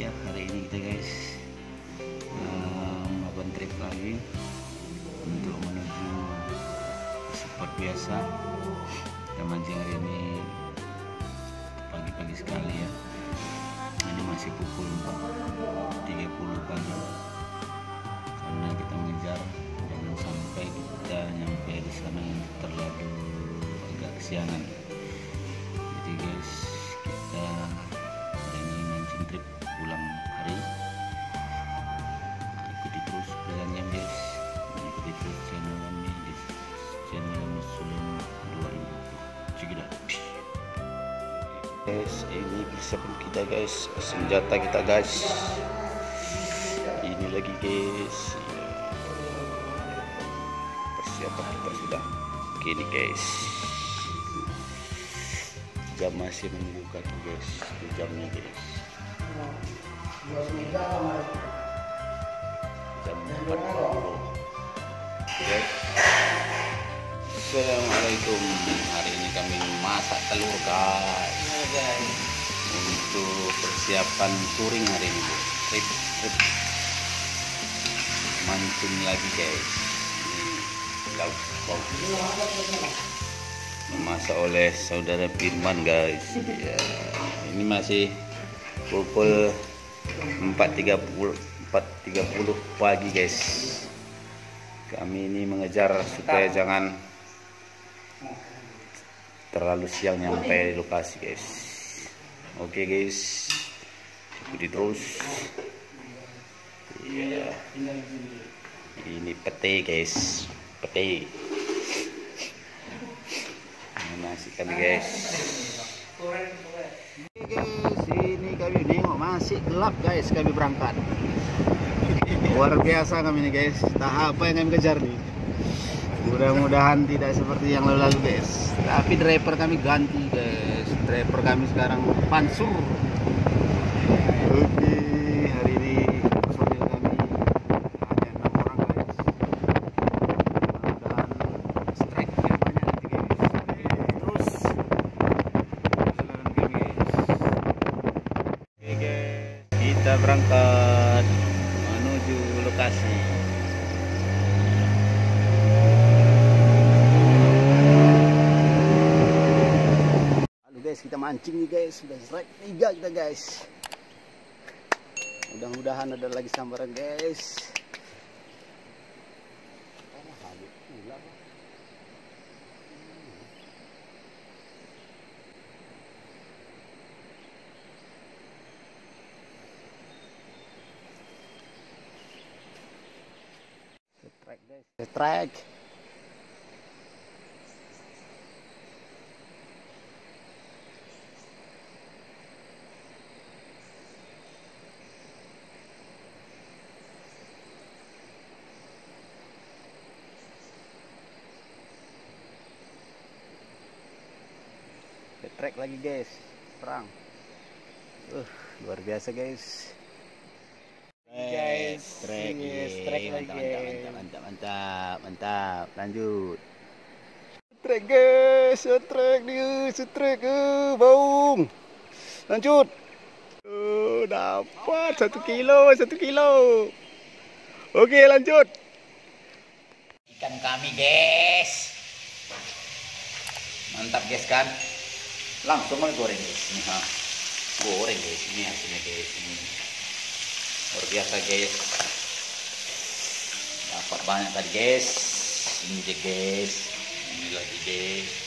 Ya hari ini kita guys uh, Melakukan trip lagi Untuk menuju spot biasa. Kita mancing hari ini Pagi-pagi sekali ya. Ini masih pukul 4.30 pagi. Karena kita mengejar Jangan sampai kita nyampe di sana terlalu agak kesiangan guys. Ini persiapan kita guys. Senjata kita guys. Ini lagi guys. Persiapan kita sudah gini guys. Jam masih menunggu kaki guys jamnya guys. Jam 40 guys. Assalamualaikum. Hari ini kami masak telur guys untuk persiapan touring hari ini bu. trip trip. Mancing lagi guys. Ini lauk lauk. Memasak oleh saudara Firman guys. Ya, ini masih pukul 4.30 4.30 pagi guys. Kami ini mengejar supaya jangan terlalu siang nyampe di lokasi guys. Oke guys. Ikuti terus. Ya ini pete guys. Pete. Masih kami guys. Guys. Ini kami nengok. Masih gelap guys kami berangkat. Luar biasa kami nih guys. Tahap apa yang kami kejar nih mudah-mudahan tidak seperti yang lalu-lalu guys. Tapi driver kami ganti guys. Driver kami sekarang Pansur. Oke hari ini personil kami hanya enam orang guys. Mudah-mudahan strike nya banyak nanti guys. Terus kami guys. Oke guys. Kita berangkat menuju lokasi kita mancing nih guys, sudah strike tiga kita guys. Mudah-mudahan ada lagi sambaran guys. Strike guys, strike. Track lagi guys perang uh luar biasa guys guys Yes, yes, track mantap, lagi. mantap, mantap mantap mantap lanjut Trek guys, trek dia, trek ke baung. Lanjut. Oh, dapat satu kilo, satu kilo. Oke, lanjut. ikan kami guys mantap guys kan langsung aja goreng guys ini ha. Goreng guys ini hasilnya guys ini. Luar biasa guys. Dapat banyak tadi guys. Ini deh guys. Ini lagi guys